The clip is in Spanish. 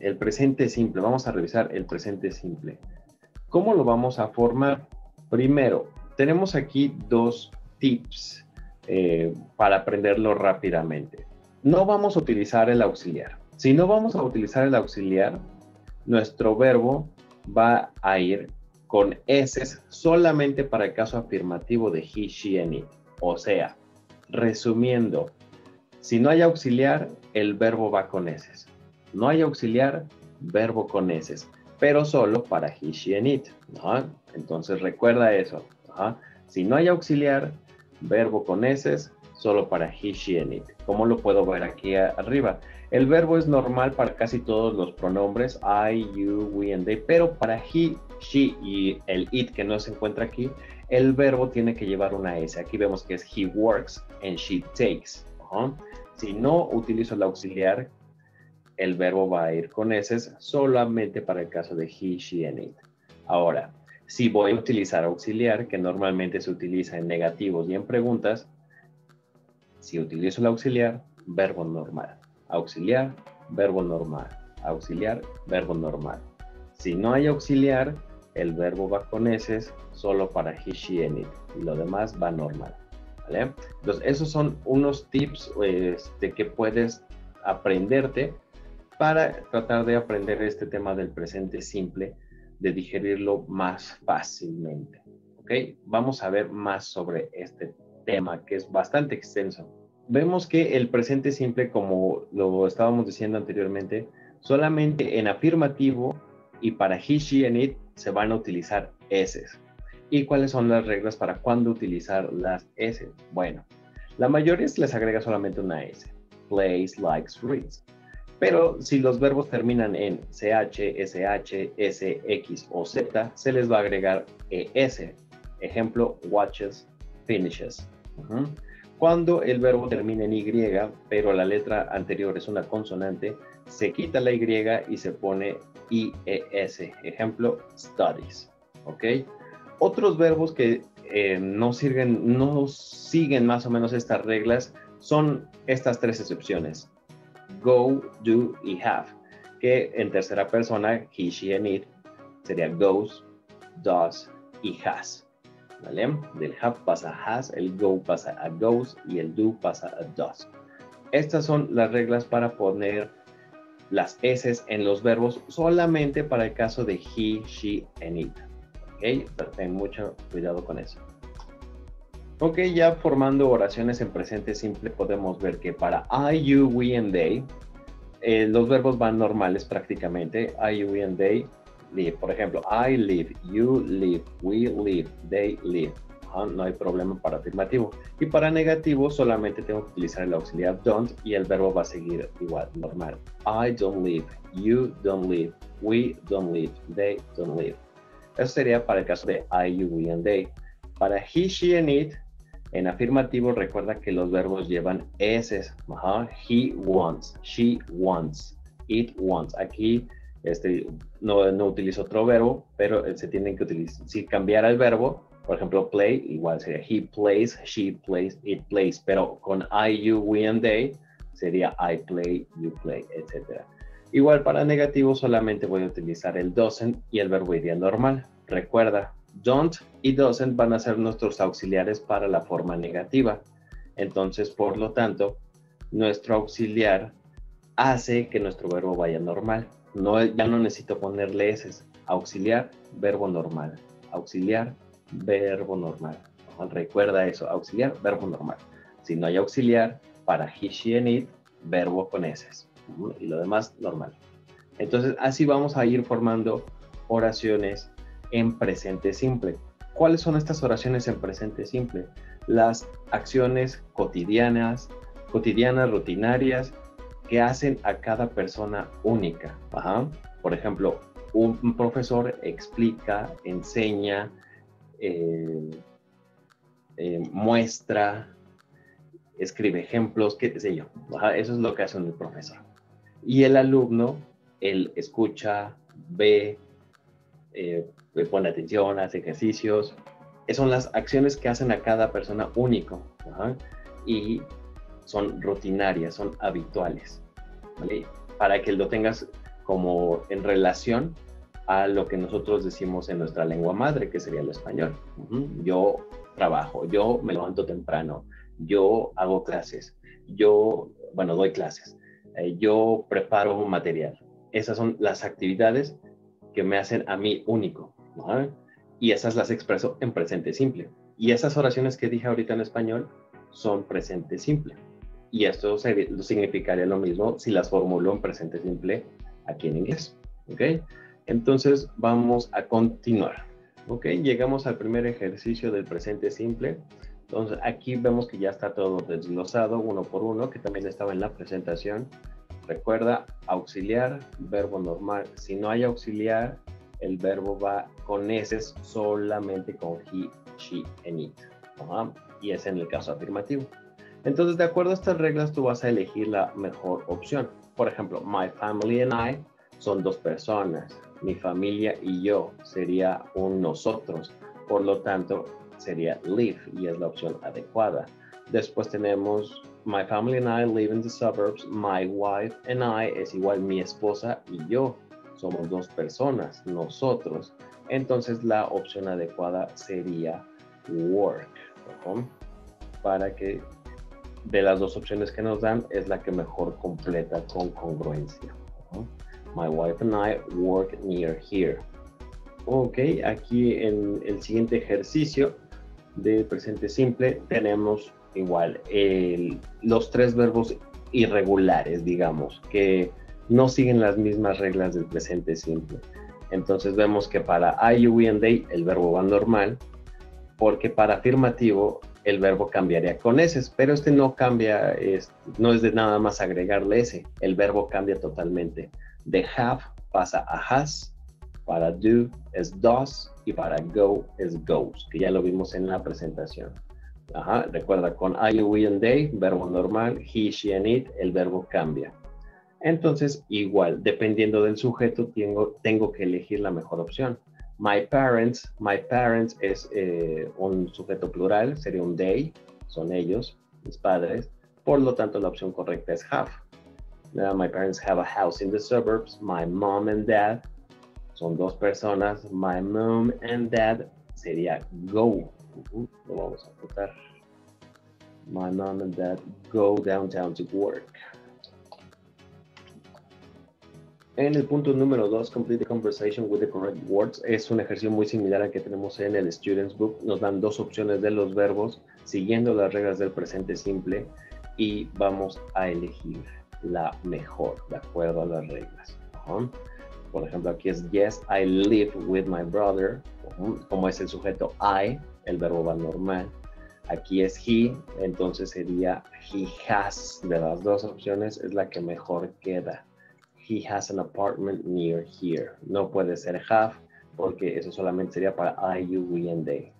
el presente simple. Vamos a revisar el presente simple. ¿Cómo lo vamos a formar? Primero, tenemos aquí dos tips eh, para aprenderlo rápidamente. No vamos a utilizar el auxiliar. Si no vamos a utilizar el auxiliar, nuestro verbo va a ir con S solamente para el caso afirmativo de he, she, and it. O sea, resumiendo, si no hay auxiliar, el verbo va con S. No hay auxiliar, verbo con S. Pero solo para he, she, and it. Entonces recuerda eso. Si no hay auxiliar, verbo con S, solo para he, she, and it. ¿Cómo lo puedo ver aquí arriba? El verbo es normal para casi todos los pronombres I, you, we and they, pero para he, she y el it que no se encuentra aquí, el verbo tiene que llevar una S. Aquí vemos que es he works and she takes. Si no utilizo el auxiliar, el verbo va a ir con S solamente para el caso de he, she and it. Ahora, si voy a utilizar auxiliar, que normalmente se utiliza en negativos y en preguntas, si utilizo el auxiliar, verbo normal auxiliar, verbo normal, auxiliar, verbo normal. Si no hay auxiliar, el verbo va con S solo para he, she, and it, y lo demás va normal. ¿vale? Entonces, esos son unos tips este, que puedes aprenderte para tratar de aprender este tema del presente simple, de digerirlo más fácilmente. ¿Ok? Vamos a ver más sobre este tema que es bastante extenso vemos que el presente simple, como lo estábamos diciendo anteriormente, solamente en afirmativo y para he, she and it se van a utilizar S. ¿Y cuáles son las reglas para cuándo utilizar las S? Bueno, la mayoría les agrega solamente una S. Plays, likes, reads. Pero si los verbos terminan en CH, SH, SX o Z, se les va a agregar ES. Ejemplo, watches, finishes. Cuando el verbo termina en Y, pero la letra anterior es una consonante, se quita la Y y se pone IES. Ejemplo, studies. ¿Ok? Otros verbos que eh, no, sirven, no siguen más o menos estas reglas son estas tres excepciones. Go, do y have. Que en tercera persona, he, she and it, sería goes, does y has. ¿vale? Del have pasa has, el go pasa a goes y el do pasa a does. Estas son las reglas para poner las S en los verbos solamente para el caso de he, she, and it. ¿Ok? Pero ten mucho cuidado con eso. Ok, ya formando oraciones en presente simple podemos ver que para I, you, we, and they, eh, los verbos van normales prácticamente. I, you, we, and they live. Por ejemplo, I live, you live, we live, they live. no hay problema para afirmativo. Y para negativo solamente tengo que utilizar el auxiliar don't y el verbo va a seguir igual, normal. I don't live, you don't live, we don't live, they don't live. Eso sería para el caso de I, you, we and they. Para he, she and it, en afirmativo recuerda que los verbos llevan S. He wants, she wants, it wants. Aquí este, no, no utilizo otro verbo, pero se tienen que utilizar, si cambiara el verbo, por ejemplo, play, igual sería he plays, she plays, it plays, pero con I, you, we and they sería I play, you play, etc. Igual para negativo solamente voy a utilizar el doesn't y el verbo iría normal. Recuerda, don't y doesn't van a ser nuestros auxiliares para la forma negativa. Entonces, por lo tanto, nuestro auxiliar hace que nuestro verbo vaya normal. No, ya no necesito ponerle S. Auxiliar, verbo normal. Auxiliar, verbo normal. Recuerda eso, auxiliar, verbo normal. Si no hay auxiliar, para he, she, and it, verbo con S. Y lo demás, normal. Entonces, así vamos a ir formando oraciones en presente simple. ¿Cuáles son estas oraciones en presente simple? Las acciones cotidianas, cotidianas, rutinarias, que hacen a cada persona única. Por ejemplo, un profesor explica, enseña, eh, eh, muestra, escribe ejemplos, qué sé yo. Eso es lo que hace un profesor. Y el alumno, él escucha, ve, eh, pone atención, hace ejercicios. Esas son las acciones que hacen a cada persona único. Y son rutinarias, son habituales. Para que lo tengas como en relación a lo que nosotros decimos en nuestra lengua madre, que sería el español. Yo trabajo, yo me levanto temprano, yo hago clases, yo, bueno, doy clases, eh, yo preparo un material. Esas son las actividades que me hacen a mí único. Y esas las expreso en presente simple. Y esas oraciones que dije ahorita en español son presente simple. Y esto significaría lo mismo si las formulo en presente simple aquí en inglés. ¿Ok? Entonces vamos a continuar. ¿Ok? Llegamos al primer ejercicio del presente simple. Entonces aquí vemos que ya está todo desglosado uno por uno, que también estaba en la presentación. Recuerda, auxiliar, verbo normal. Si no hay auxiliar, el verbo va con S solamente con he, she, and it. Y es en el caso afirmativo. Entonces, de acuerdo a estas reglas, tú vas a elegir la mejor opción. Por ejemplo, my family and I son dos personas. Mi familia y yo sería un nosotros. Por lo tanto, sería live y es la opción adecuada. Después tenemos my family and I live in the suburbs. My wife and I es igual mi esposa y yo. Somos dos personas, nosotros. Entonces la opción adecuada sería work. Para que de las dos opciones que nos dan es la que mejor completa con congruencia. My wife and I work near here. Ok, aquí en el siguiente ejercicio de presente simple tenemos igual los tres verbos irregulares, digamos, que no siguen las mismas reglas del presente simple. Entonces vemos que para I, you, we and they el verbo va normal, porque para afirmativo el verbo cambiaría con S, pero este no cambia, no es de nada más agregarle S, el verbo cambia totalmente. De have pasa a has, para do es does y para go es goes, que ya lo vimos en la presentación. Recuerda, con I, we and they, verbo normal, he, she and it, el verbo cambia. Entonces, igual, dependiendo del sujeto, tengo, tengo que elegir la mejor opción. My parents, my parents es eh, un sujeto plural, sería un they, son ellos, mis padres. Por lo tanto, la opción correcta es have. my parents have a house in the suburbs. My mom and dad son dos personas. My mom and dad sería go. Lo vamos a apuntar. My mom and dad go downtown to work. En el punto número 2, Complete the Conversation with the Correct Words, es un ejercicio muy similar al que tenemos en el Student's Book. Nos dan dos opciones de los verbos siguiendo las reglas del presente simple y vamos a elegir la mejor de acuerdo a las reglas. Por ejemplo, aquí es Yes, I live with my brother. Como es el sujeto I, el verbo va normal. Aquí es he, entonces sería he has. De las dos opciones es la que mejor queda he has an apartment near here. No puede ser have porque eso solamente sería para I, you, we and they.